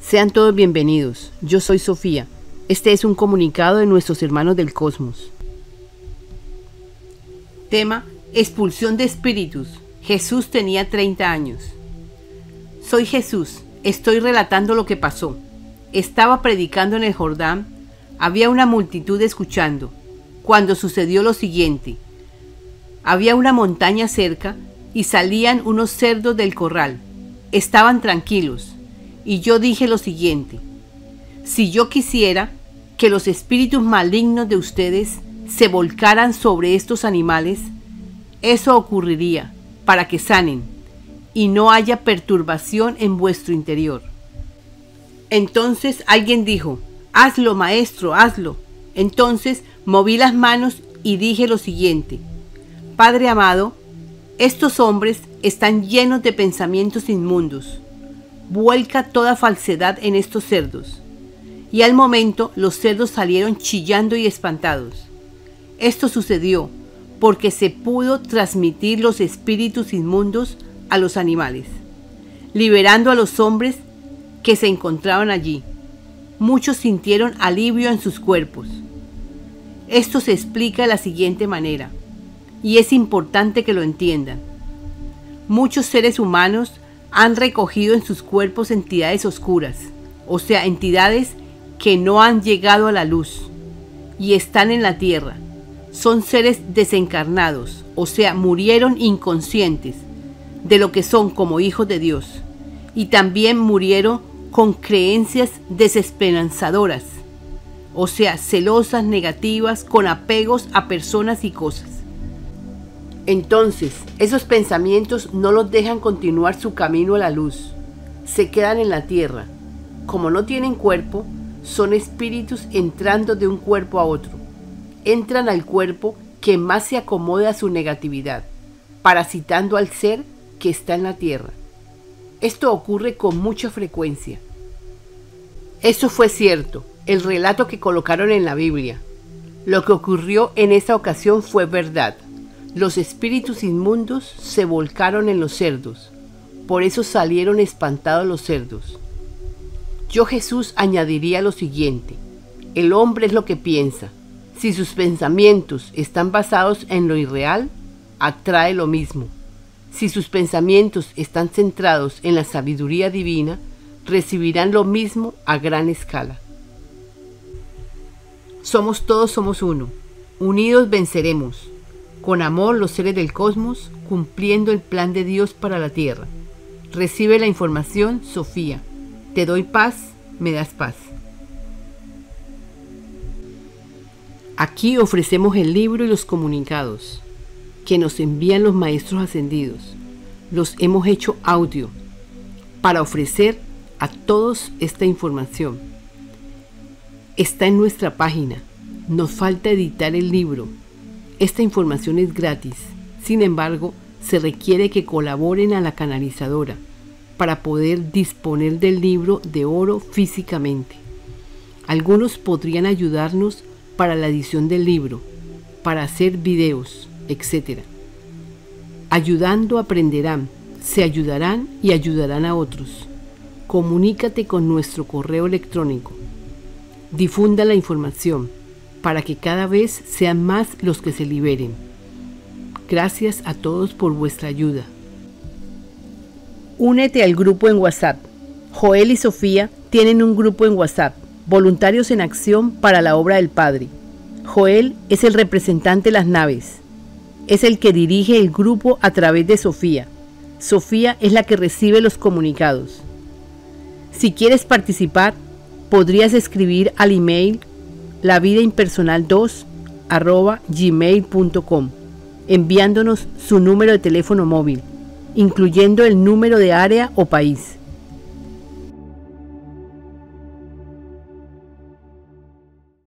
Sean todos bienvenidos. Yo soy Sofía. Este es un comunicado de nuestros hermanos del cosmos. Tema: Expulsión de espíritus. Jesús tenía 30 años. Soy Jesús. Estoy relatando lo que pasó. Estaba predicando en el Jordán. Había una multitud escuchando. Cuando sucedió lo siguiente. Había una montaña cerca y salían unos cerdos del corral. Estaban tranquilos. Y yo dije lo siguiente. Si yo quisiera que los espíritus malignos de ustedes se volcaran sobre estos animales, eso ocurriría para que sanen y no haya perturbación en vuestro interior. Entonces alguien dijo, hazlo maestro, hazlo. Entonces moví las manos y dije lo siguiente, Padre amado, estos hombres están llenos de pensamientos inmundos. Vuelca toda falsedad en estos cerdos. Y al momento los cerdos salieron chillando y espantados. Esto sucedió porque se pudo transmitir los espíritus inmundos a los animales, liberando a los hombres que se encontraban allí. Muchos sintieron alivio en sus cuerpos. Esto se explica de la siguiente manera, y es importante que lo entiendan. Muchos seres humanos han recogido en sus cuerpos entidades oscuras, o sea, entidades que no han llegado a la luz y están en la tierra. Son seres desencarnados, o sea, murieron inconscientes de lo que son como hijos de Dios, y también murieron con creencias desesperanzadoras, o sea, celosas, negativas, con apegos a personas y cosas. Entonces, esos pensamientos no los dejan continuar su camino a la luz, se quedan en la tierra. Como no tienen cuerpo, son espíritus entrando de un cuerpo a otro. Entran al cuerpo que más se acomode a su negatividad, parasitando al ser que está en la tierra. Esto ocurre con mucha frecuencia. Eso fue cierto, el relato que colocaron en la Biblia. Lo que ocurrió en esa ocasión fue verdad. Los espíritus inmundos se volcaron en los cerdos, por eso salieron espantados los cerdos. Yo Jesús añadiría lo siguiente, el hombre es lo que piensa. Si sus pensamientos están basados en lo irreal, atrae lo mismo. Si sus pensamientos están centrados en la sabiduría divina, recibirán lo mismo a gran escala. Somos todos, somos uno. Unidos venceremos. Con amor los seres del cosmos, cumpliendo el plan de Dios para la Tierra. Recibe la información, Sofía. Te doy paz, me das paz. Aquí ofrecemos el libro y los comunicados que nos envían los maestros ascendidos. Los hemos hecho audio para ofrecer a todos esta información. Está en nuestra página. Nos falta editar el libro. Esta información es gratis. Sin embargo, se requiere que colaboren a la canalizadora para poder disponer del libro de oro físicamente. Algunos podrían ayudarnos para la edición del libro, para hacer videos, etc. Ayudando aprenderán, se ayudarán y ayudarán a otros. Comunícate con nuestro correo electrónico. Difunda la información para que cada vez sean más los que se liberen. Gracias a todos por vuestra ayuda. Únete al grupo en WhatsApp. Joel y Sofía tienen un grupo en WhatsApp, Voluntarios en Acción para la Obra del Padre. Joel es el representante de las naves. Es el que dirige el grupo a través de Sofía. Sofía es la que recibe los comunicados. Si quieres participar, podrías escribir al email lavidaimpersonal2 gmail.com enviándonos su número de teléfono móvil incluyendo el número de área o país.